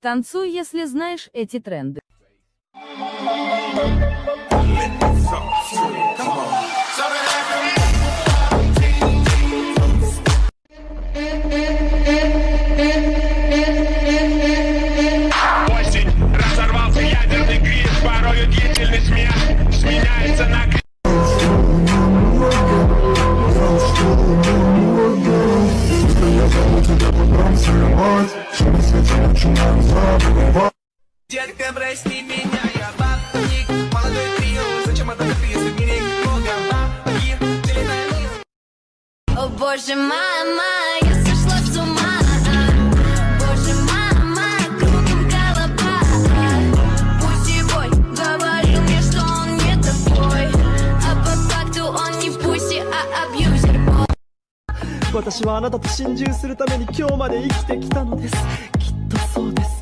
Танцуй, если знаешь эти тренды. Come on. прости меня, я бабник Молодой трио, зачем это ты, если в мире много бабьих Теленамин О боже, мама, я сошла с ума Боже, мама, кругом голова Пусевой говорил мне, что он не такой А по факту он не пуси, а абьюзер 私はあなたと心中するために今日まで生きてきたのですきっとそうです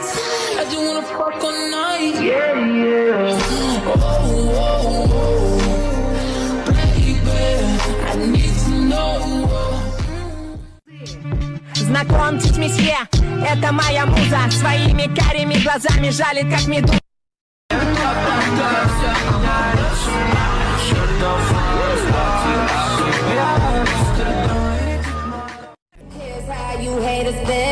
I just wanna fuck all night. Yeah, yeah. Oh, oh, oh, baby, I need to know. Знакомьтесь, месье, это моя муза Своими карими глазами жалит, как медуза Here's how you haters live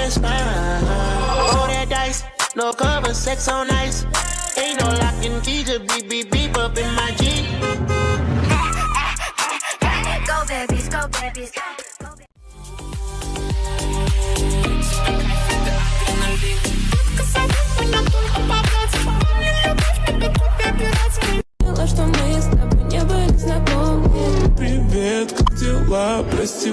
against that dice, no cover, sex on ice. Ain't no locking key, just beep, beep, beep up in my Jeep. go, babies, go, babies, Привет, как дела? Прости,